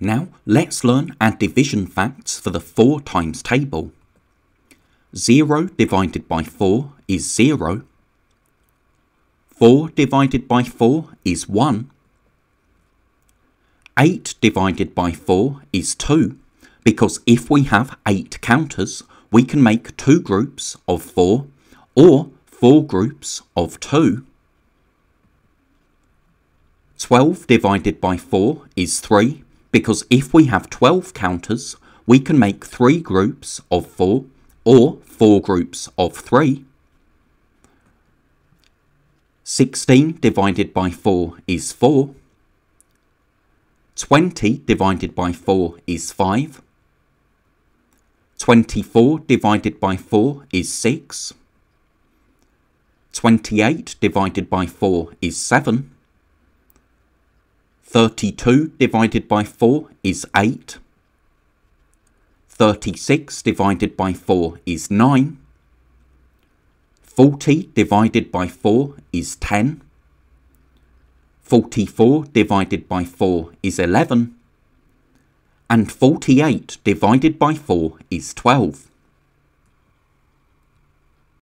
Now let's learn our division facts for the 4 times table. 0 divided by 4 is 0. 4 divided by 4 is 1. 8 divided by 4 is 2, because if we have 8 counters, we can make two groups of 4 or four groups of 2. 12 divided by 4 is 3, because if we have 12 counters, we can make three groups of 4 or four groups of 3. 16 divided by 4 is 4. 20 divided by 4 is 5. 24 divided by 4 is 6. 28 divided by 4 is 7. 32 divided by 4 is 8. 36 divided by 4 is 9. 40 divided by 4 is 10. 44 divided by 4 is 11. And 48 divided by 4 is 12.